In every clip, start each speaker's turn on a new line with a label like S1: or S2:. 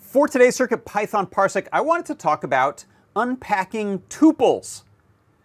S1: For today's Circuit Python Parsec, I wanted to talk about unpacking tuples.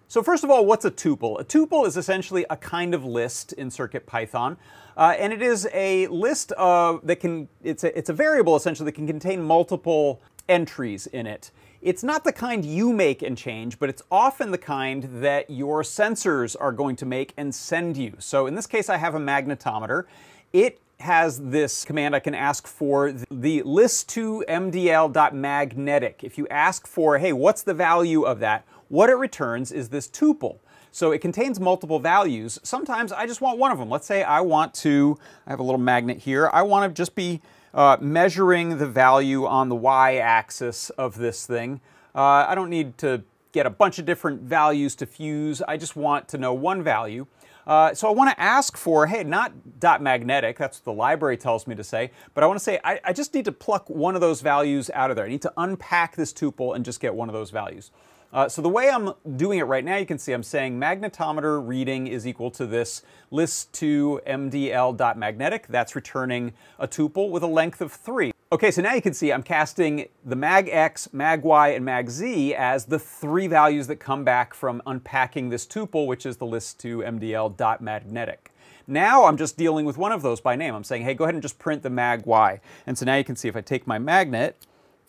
S1: So first of all, what's a tuple? A tuple is essentially a kind of list in Circuit Python, uh, and it is a list of that can it's a, it's a variable essentially that can contain multiple entries in it. It's not the kind you make and change, but it's often the kind that your sensors are going to make and send you. So in this case, I have a magnetometer. It has this command I can ask for the lis2mdl.magnetic. If you ask for, hey, what's the value of that? What it returns is this tuple. So it contains multiple values. Sometimes I just want one of them. Let's say I want to, I have a little magnet here. I want to just be uh, measuring the value on the y-axis of this thing. Uh, I don't need to get a bunch of different values to fuse. I just want to know one value. Uh, so I want to ask for, hey, not dot magnetic, that's what the library tells me to say, but I want to say I, I just need to pluck one of those values out of there. I need to unpack this tuple and just get one of those values. Uh, so the way I'm doing it right now, you can see I'm saying magnetometer reading is equal to this lis2mdl.magnetic. That's returning a tuple with a length of 3. Okay, so now you can see I'm casting the mag-x, mag-y, and mag-z as the three values that come back from unpacking this tuple, which is the lis2mdl.magnetic. Now I'm just dealing with one of those by name. I'm saying, hey, go ahead and just print the mag-y. And so now you can see if I take my magnet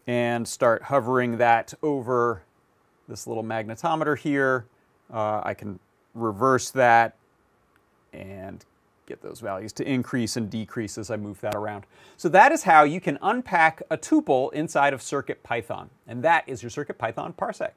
S1: and start hovering that over this little magnetometer here. Uh, I can reverse that and get those values to increase and decrease as I move that around. So that is how you can unpack a tuple inside of CircuitPython. And that is your CircuitPython parsec.